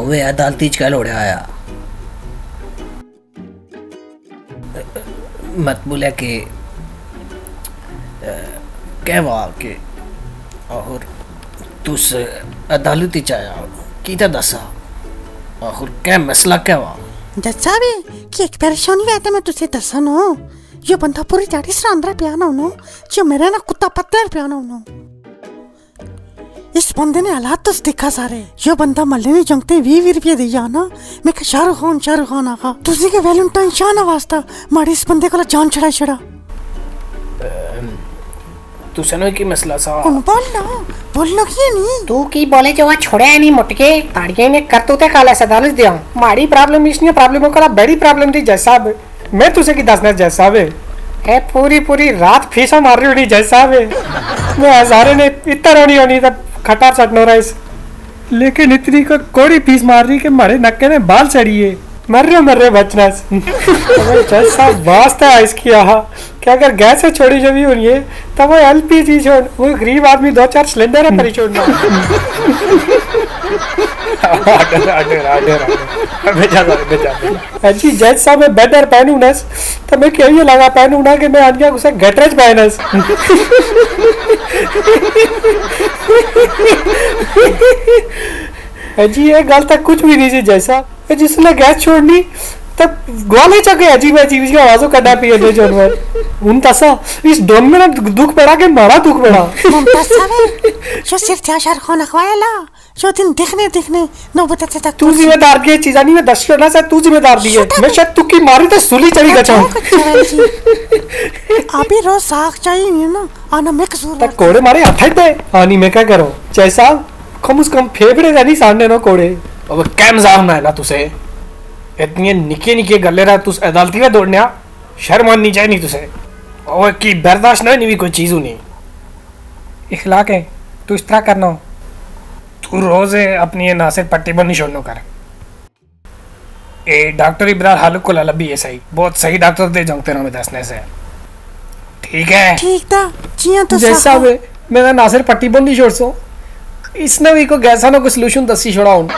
ओवे अदालती च कल उड़ा आया। मत बोले के कह वा के और तुस अदालती चाया किता दसा और क्या मसला कहवा दसा भी कि एक परेशानी है तो मैं तुसे दसा नो यो बंदा पूरी जाड़ी सरांदरा प्यान आउनो जो मेरा ना कुत्ता पत्थर प्यान आउनो इस बंदे ने हालात तो देखा सारे। ये बंदा मल्ले ने जंगते 20 20 रुपये दी जाना मैं शाहरुख खान शाहरुख खान आखा तुसी के वैलेंटाइन शाह वास्ता माड़ी इस बंदे को जान छड़ा छड़ा तू तुसें की मसला सा। कौन बोल ना बोलना की नहीं? तू की बोले जो वहाँ छोड़े नहीं मुटके ताड़िए ने कर तू ते काला सदालत दिया। माड़ी प्रॉब्लम इसने प्रॉब्लम करा बड़ी प्रॉब्लम थी जैसा मैं तुझे की दसना जैसा वे है पूरी पूरी रात फीसा मार रही होनी जैसा वे मैं हजारे ने इतना रोनी होनी तब खटा चटनो राइस लेकिन इतनी को कोड़ी फ़ीस मार रही कि मारे नक्के ने बाल चढ़िए मर रहे मर रहे बचना जैसा वास्ता है इसकी आहा। कि अगर गैस से छोड़ी जो भी हुई है तब वो एलपीजी छोड़ वो गरीब आदमी दो चार सिलेंडर है पर छोड़ना जी जज साहब मैं बेटर पहनू नस तो मैं क्यों ये लगा पहनू ना कि मैं आनिया उसे गटरेज पहनस जी ये गल तक कुछ भी नहीं थी जैसा। जिसने गैस छोड़नी तब ग्वाले चके अजीब अजीब इसकी आवाजों करना पिए दे जानवर। उन तसा इस दोन में ना दुख पड़ा के मारा दुख पड़ा। साहब जो सिर्फ़ त्या शाहरुख खान अखवाया ला जो दिन देखने देखने नो बताते तक तू जिम्मेदार की चीज़ नहीं मैं दस करना से तू जिम्मेदार दी है। मैं शायद तू की मारी तो सुली चली गचा अभी रोज साग चाहिए ना आना मैं कसूर तक कोड़े मारे हाथ दे। आनी मैं क्या करो? जैसा कम उस कम फेफड़े नहीं सामने नो कोड़े। अब क्या मज़ाक ना है ना तुसे इतनी निके निके गले रहा तुस अदालती में दौड़ने आ। शर्म आनी चाहिए नहीं तुसे और की बर्दाश्त नहीं भी कोई चीज़ नहीं इखलाक है। तू इस तरह करना। हो तू रोज अपनी ये नासिर पट्टी पर नहीं छोड़ना कर। ए डॉक्टर इब्रार हालुक को लबी है सही। बहुत सही डॉक्टर दे जाऊँ तेरा मैं दसने से। ठीक है? ठीक था जिया तो जैसा वे मैं नासिर पट्टी पर नहीं छोड़ सो। इसने भी को गैसा ना कोई सोल्यूशन दसी छोड़ा हूँ।